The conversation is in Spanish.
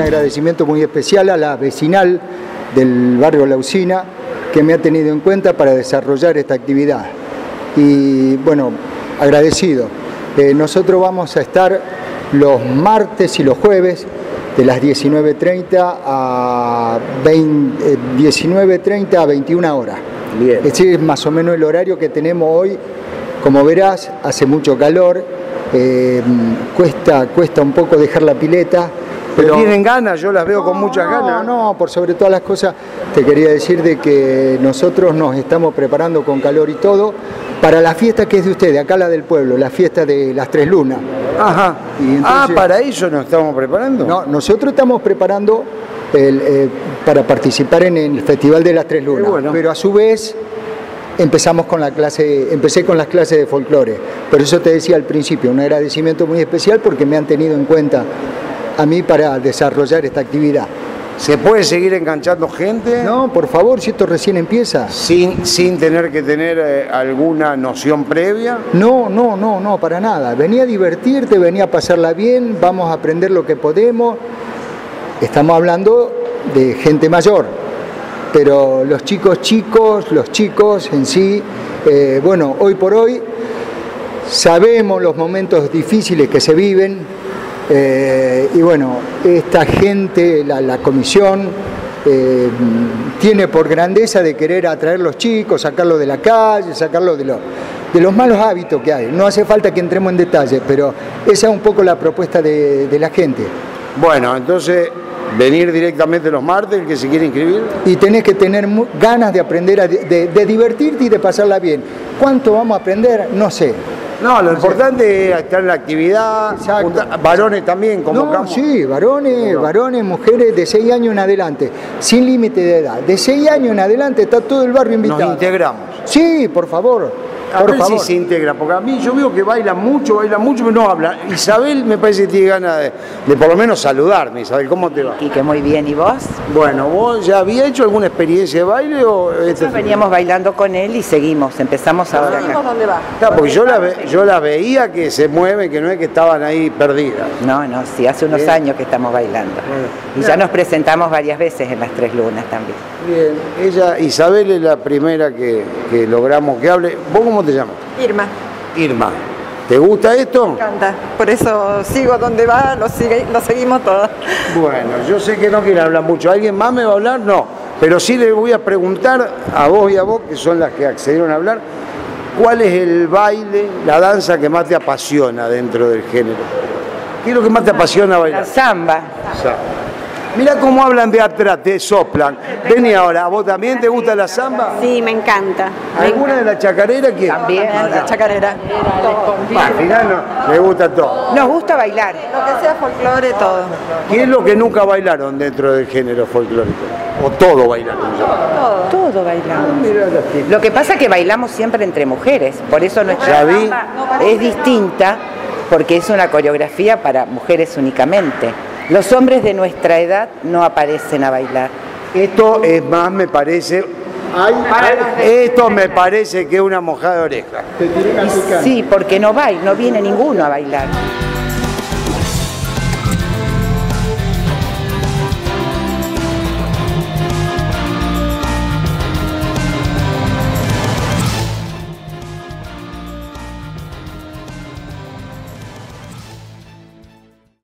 agradecimiento muy especial a la vecinal del barrio La Usina que me ha tenido en cuenta para desarrollar esta actividad. Y bueno, agradecido. Eh, nosotros vamos a estar los martes y los jueves de las 19.30 a 19.30 a 21 horas. Bien. Ese es más o menos el horario que tenemos hoy. Como verás, hace mucho calor, eh, cuesta, cuesta un poco dejar la pileta. Pero tienen ganas, yo las veo con muchas ganas. No, por sobre todas las cosas, te quería decir de que nosotros nos estamos preparando con calor y todo para la fiesta que es de ustedes, acá la del pueblo, la fiesta de las tres lunas. Ajá. Y entonces- ah, para eso nos estamos preparando. No, nosotros estamos preparando el, eh, para participar en el Festival de las Tres Lunas, bueno. pero a su vez empezamos con la clase, empecé con las clases de folclore. Por eso te decía al principio, un agradecimiento muy especial porque me han tenido en cuenta a mí para desarrollar esta actividad. ¿Se puede seguir enganchando gente? No, por favor, si esto recién empieza. Sin, sin tener que tener eh, alguna noción previa. No, no, no, no, para nada. Venía a divertirte, venía a pasarla bien, vamos a aprender lo que podemos. Estamos hablando de gente mayor, pero los chicos chicos, los chicos en sí, eh, bueno, hoy por hoy sabemos los momentos difíciles que se viven eh, y bueno, esta gente, la, la comisión, eh, tiene por grandeza de querer atraer los chicos, sacarlos de la calle, sacarlos de, los de los malos hábitos que hay. No hace falta que entremos en detalle, pero esa es un poco la propuesta de, de la gente. Bueno, entonces, venir directamente los martes, el que se quiere inscribir. Y tenés que tener ganas de aprender, a, de, de divertirte y de pasarla bien. ¿Cuánto vamos a aprender? No sé. No, lo importante es estar en la actividad, Exacto. varones también, No, convocamos. sí, varones, No. varones, mujeres de 6 años en adelante, sin límite de edad. De 6 años en adelante está todo el barrio Nos invitado. integramos. Sí, por favor. A por ver favor. si se integra, porque a mí yo veo que baila mucho, baila mucho, pero no habla. Isabel me parece que tiene ganas de, de por lo menos saludarme. Isabel, ¿cómo te va? Quique, muy bien. ¿Y vos? Bueno, ¿vos ya había hecho alguna experiencia de baile o este Nosotros veníamos bailando con él y seguimos. Empezamos ahora acá. dónde va. Claro, porque yo la, ve- yo la veía que se mueven, que no es que estaban ahí perdidas. No, no, sí, hace unos Bien. años que estamos bailando. Y ya nos presentamos varias veces en las Tres Lunas también. Bien, ella, Isabel es la primera que, que logramos que hable. ¿Vos cómo te llamas? Irma, Irma. ¿Te gusta esto? me encanta. Por eso sigo donde va, lo, sigue, lo seguimos todos. Bueno, yo sé que no quieren hablar mucho. ¿Alguien más me va a hablar? No. Pero sí le voy a preguntar a vos y a vos, que son las que accedieron a hablar, ¿cuál es el baile, la danza que más te apasiona dentro del género? ¿Qué es lo que más te apasiona La bailar? samba. Mira cómo hablan de atrás, te soplan. Vení ahora, ¿a vos también te gusta la samba? Sí, me encanta. ¿Alguna de la chacarera quién? También. La chacarera. Ah, al final no, le gusta todo. Nos gusta bailar. Lo que sea folclore, todo. ¿Qué es lo que nunca bailaron dentro del género folclórico? ¿O todo bailaron? Todo bailamos. Lo que pasa es que bailamos siempre entre mujeres. Por eso nuestra samba es distinta, porque es una coreografía para mujeres únicamente. Los hombres de nuestra edad no aparecen a bailar. Esto es más, me parece. esto me parece que es una mojada de oreja. Sí, porque no va, no viene ninguno a bailar.